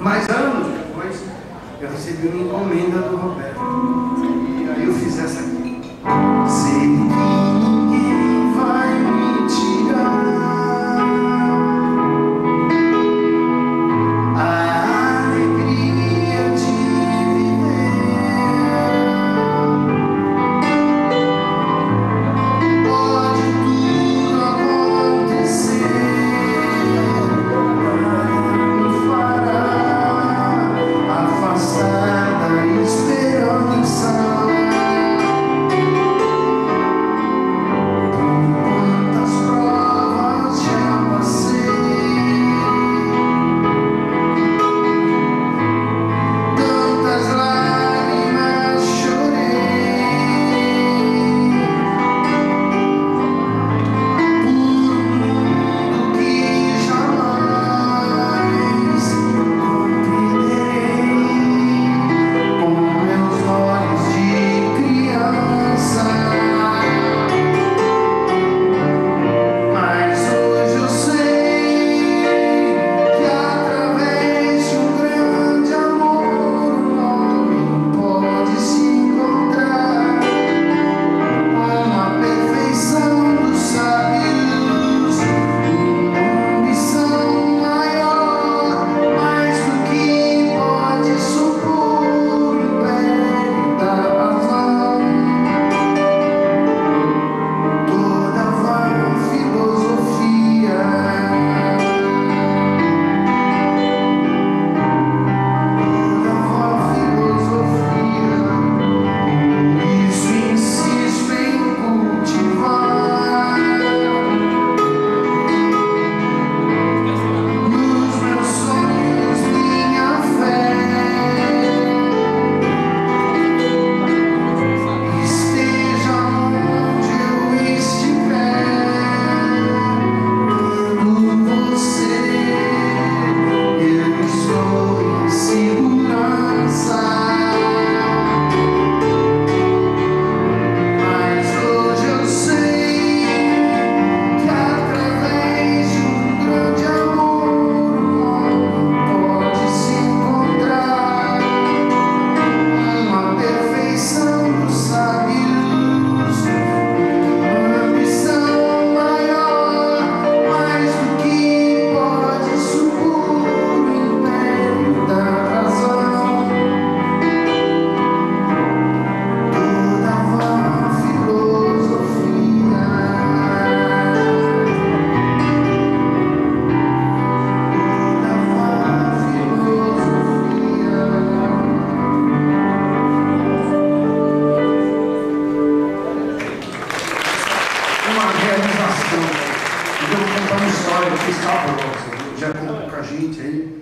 Mas anos depois, eu recebi uma encomenda do Roberto. E aí eu fiz essa uma realização. Né? Eu vou contar uma história, eu fiz capa, já contou com a gente aí...